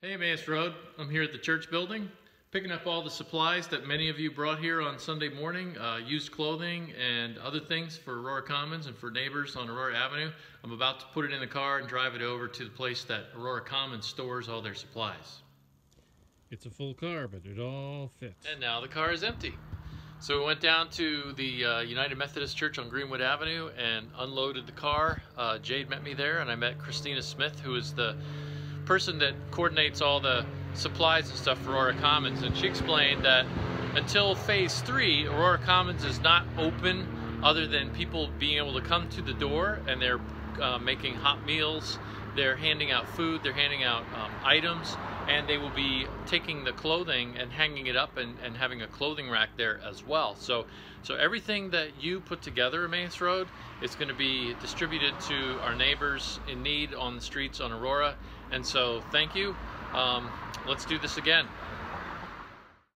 Hey, Emmaus Road. I'm here at the church building, picking up all the supplies that many of you brought here on Sunday morning, uh, used clothing and other things for Aurora Commons and for neighbors on Aurora Avenue. I'm about to put it in the car and drive it over to the place that Aurora Commons stores all their supplies. It's a full car, but it all fits. And now the car is empty. So we went down to the uh, United Methodist Church on Greenwood Avenue and unloaded the car. Uh, Jade met me there, and I met Christina Smith, who is the person that coordinates all the supplies and stuff for Aurora Commons, and she explained that until phase three, Aurora Commons is not open other than people being able to come to the door and they're uh, making hot meals, they're handing out food, they're handing out um, items, and they will be taking the clothing and hanging it up and, and having a clothing rack there as well. So, so everything that you put together, Emmaus Road, is going to be distributed to our neighbors in need on the streets on Aurora. And so, thank you. Um, let's do this again.